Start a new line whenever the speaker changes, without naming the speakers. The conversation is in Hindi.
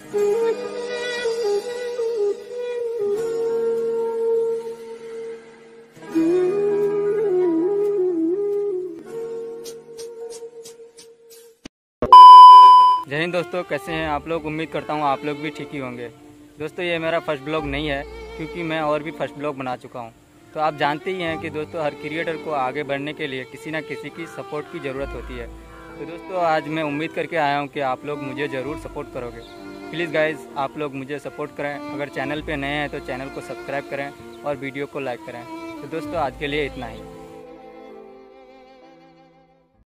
जय हिंद दोस्तों, कैसे हैं आप लोग? उम्मीद करता हूँ आप लोग भी ठीक ही होंगे। दोस्तों, ये मेरा फ़र्स्ट ब्लॉग नहीं है, क्योंकि मैं और भी फ़र्स्ट ब्लॉग बना चुका हूँ। तो आप जानते ही हैं कि दोस्तों, हर क्रिएटर को आगे बढ़ने के लिए किसी ना किसी की सपोर्ट की ज़रूरत होती है। तो दोस्तों, आज मैं उम्मीद करके आया हूँ कि आप लोग मुझे ज़रूर सपोर्ट करोगे। प्लीज़ गाइज़ आप लोग मुझे सपोर्ट करें। अगर चैनल पे नए हैं तो चैनल को सब्सक्राइब करें और वीडियो को लाइक करें। तो दोस्तों, आज के लिए इतना ही।